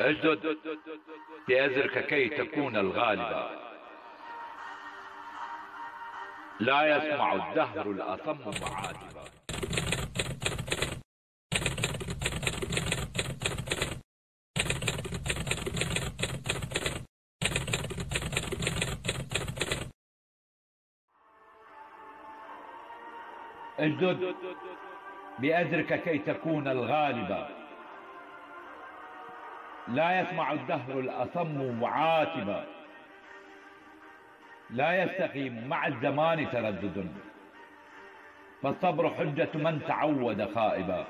اجدد بأزرك كي تكون الغالبا لا يسمع الدهر الأصم معاتبا اجدد بأزرك كي تكون الغالبا لا يسمع الدهر الأصم معاتبا. لا يستقيم مع الزمان تردد. فالصبر حجة من تعود خائبا.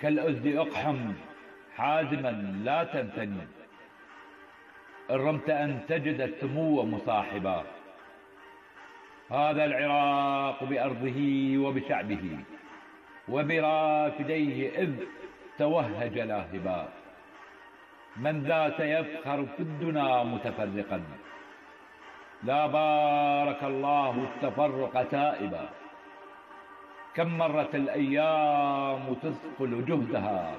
كالأزد اقحم حازما لا تنثني إن رمت أن تجد السمو مصاحبا. هذا العراق بأرضه وبشعبه. وبرافديه إذ توهج لاهبا. من ذا سيفخر في الدنا متفرقا. لا بارك الله التفرق تائبا. كم مرت الأيام تثقل جهدها.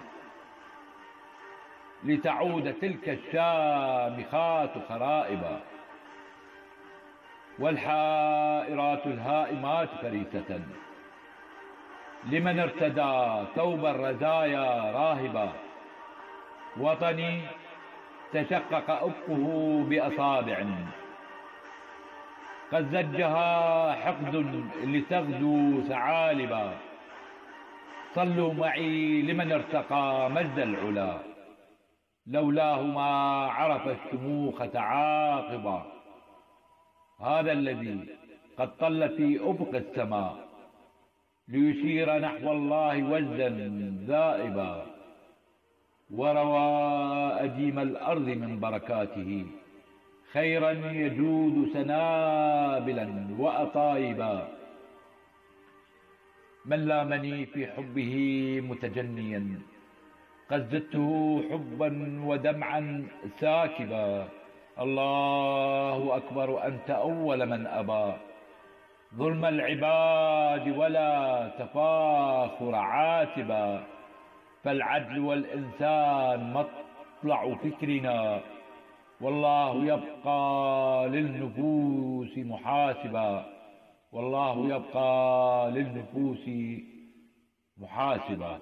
لتعود تلك الشامخات خرائبا. والحائرات الهائمات فريسة لمن ارتدى ثوب الرزايا راهبا. وطني تشقق أفقه بأصابع. قد زجها حقد لتغدو ثعالبا. صلوا معي لمن ارتقى مجد العلا. لولاه ما عرف الشموخ تعاقبا. هذا الذي قد طل في أفق السماء. ليشير نحو الله وجدا ذائبا وروى أديم الأرض من بركاته خيرا يجود سنابلا وأطايبا من لامني في حبه متجنيا قد زدته حبا ودمعا ساكبا الله أكبر أنت أول من أبى ظلم العباد ولا تفاخر عاتبا فالعدل والإنسان مطلع فكرنا والله يبقى للنفوس محاسبا والله يبقى للنفوس محاسبا.